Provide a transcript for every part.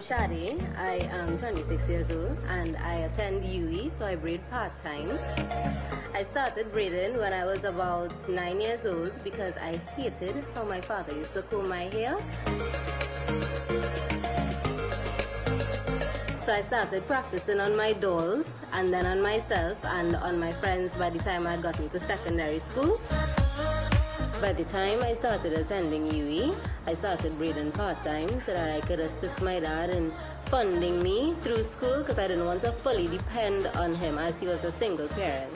Shadi. I am 26 years old and I attend UWI, so I braid part time. I started braiding when I was about 9 years old because I hated how my father used to comb my hair. So I started practicing on my dolls and then on myself and on my friends by the time I got into secondary school. By the time I started attending UWI, I started braiding part-time so that I could assist my dad in funding me through school because I didn't want to fully depend on him as he was a single parent.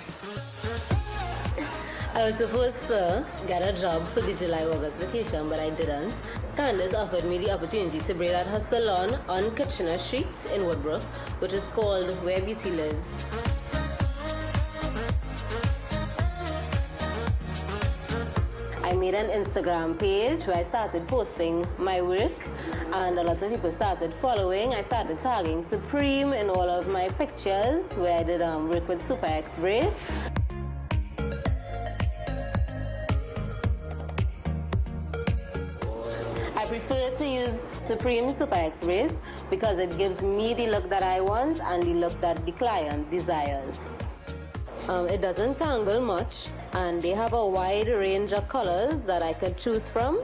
I was supposed to get a job for the July-August vacation, but I didn't. Candace offered me the opportunity to braid at her salon on Kitchener Street in Woodbrook, which is called Where Beauty Lives. I made an Instagram page where I started posting my work and a lot of people started following. I started tagging Supreme in all of my pictures where I did um, work with Super X Braid. I prefer to use Supreme Super X braids because it gives me the look that I want and the look that the client desires. Um, it doesn't tangle much and they have a wide range of colors that I could choose from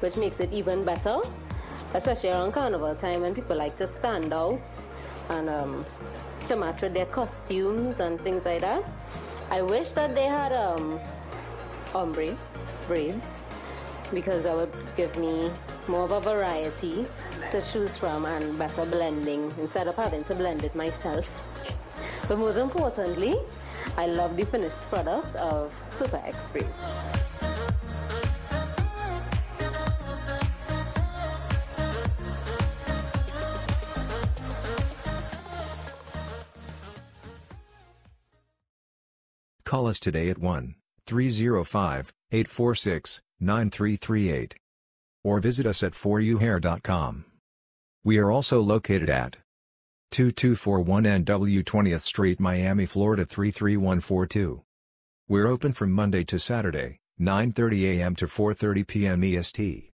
which makes it even better especially around carnival time when people like to stand out and um, to match with their costumes and things like that. I wish that they had um, ombre braids because that would give me more of a variety to choose from and better blending instead of having to blend it myself. But most importantly, I love the finished product of Super Braids. Call us today at 1 305 846 9338. Or visit us at 4uhair.com. We are also located at 2241 NW 20th Street, Miami, Florida 33142. We're open from Monday to Saturday, 9:30 a.m. to 4:30 p.m. EST.